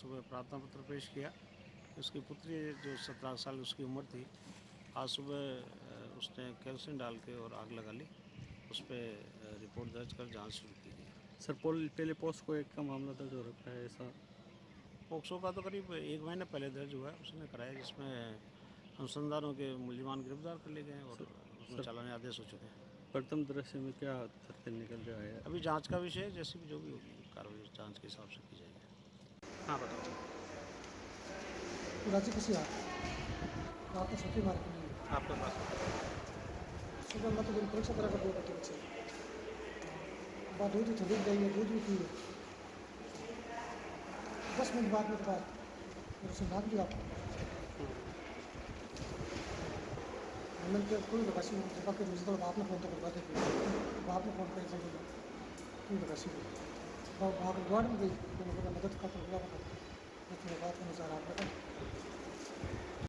सुबह प्रार्थना पत्र पेश किया। उसकी पुत्री जो सत्रह साल उसकी उम्र थी आज सुबह उसने कैल्शियम डाल के और आग लगा ली। उस पर रिपोर्ट दर्ज कर जाँच शुरू की गई। सर पोल पहले पोस्को एक का मामला दर्ज हो रखा है ऐसा? पोक्सो का तो करीब एक महीने पहले दर्ज हुआ है। उसने कराया जिसमें अनुसंधानों के मूल्यवान गिरफ़्तार कर लिए गए और उसमें चालानी आदेश हो चुके हैं। प्रथम दृश्य में क्या तथ्य निकल रहा है? अभी जाँच का विषय जैसे भी जो भी होगी कार्रवाई जाँच के हिसाब से की जाएगी। हाँ बताओ। रांची किसी रात रात को छुट्टी मार के आपके पास सुबह मैं तो मेरी परीक्षा करा कर दो बच्चे बच्चे। बाद दूध तो दूध दूध भी पी है। दस मिनट बाद मेरे बाद मेरे से भाग दिया मैंने क्या कोई बकासी जब के रिश्ते बाप ने फ़ोन तो करवा दे बाप ने फ़ोन कर कोई बकासी भाग भाग गई तो मदद का प्रोग्राम बता मैं बात करना चाह रहा था